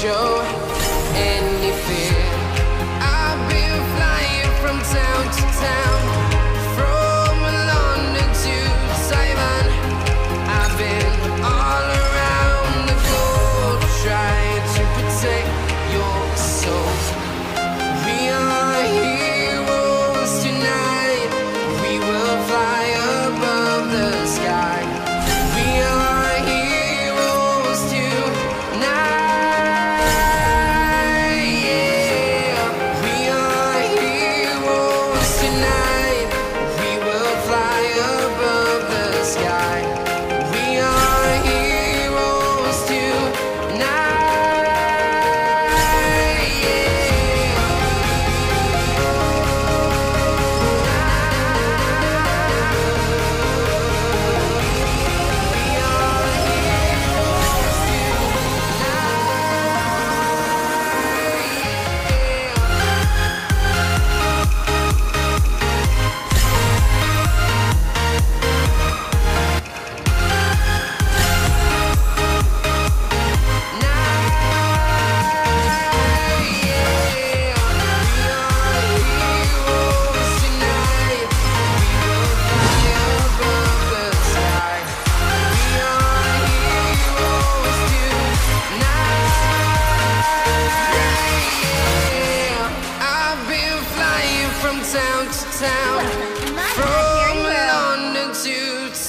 show. And